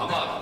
好不好？